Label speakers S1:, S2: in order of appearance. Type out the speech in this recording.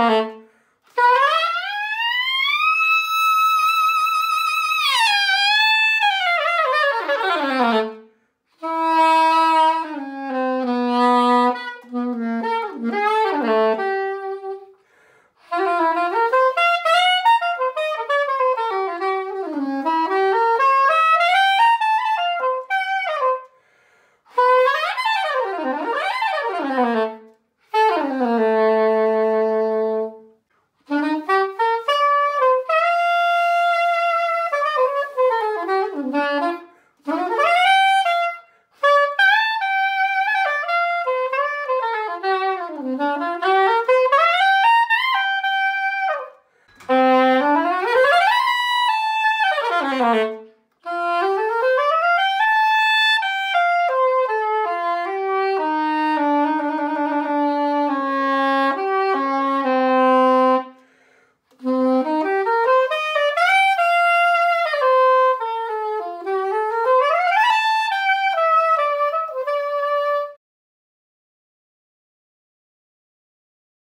S1: Uh-huh. Bye.